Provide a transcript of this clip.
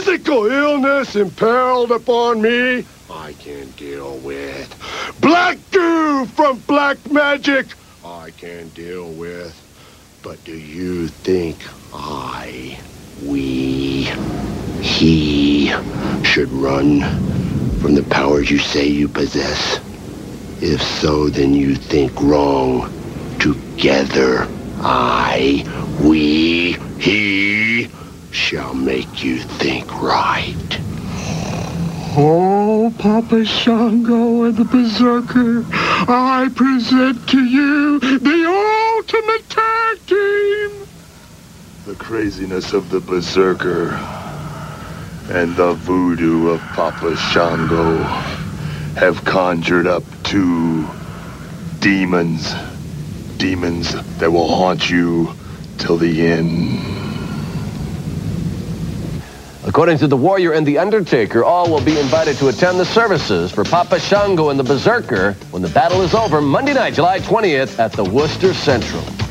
Physical illness imperiled upon me, I can deal with. Black goo from black magic, I can deal with. But do you think I, we, he should run from the powers you say you possess? If so, then you think wrong. Together, I, we, make you think right. Oh, Papa Shango and the Berzerker, I present to you the ultimate tag team. The craziness of the Berzerker and the voodoo of Papa Shango have conjured up two demons. Demons that will haunt you till the end. According to the Warrior and the Undertaker, all will be invited to attend the services for Papa Shango and the Berzerker when the battle is over Monday night, July 20th at the Worcester Centrum.